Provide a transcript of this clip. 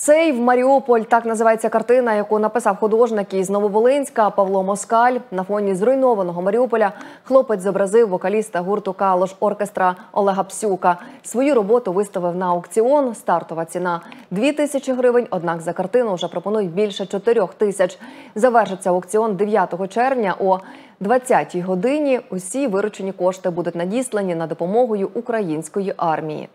Сейв Маріуполь так називається картина, яку написав художник із Нововолинська Павло Москаль. На фоні зруйнованого Маріуполя хлопець зобразив вокаліста гурту Калош оркестра Олега Псюка. Свою роботу виставив на аукціон. Стартова ціна 2 тисячі гривень. Однак за картину вже пропонують більше 4 тисяч. Завершиться аукціон 9 червня о 20-й годині. Усі виручені кошти будуть надіслані на допомогою української армії.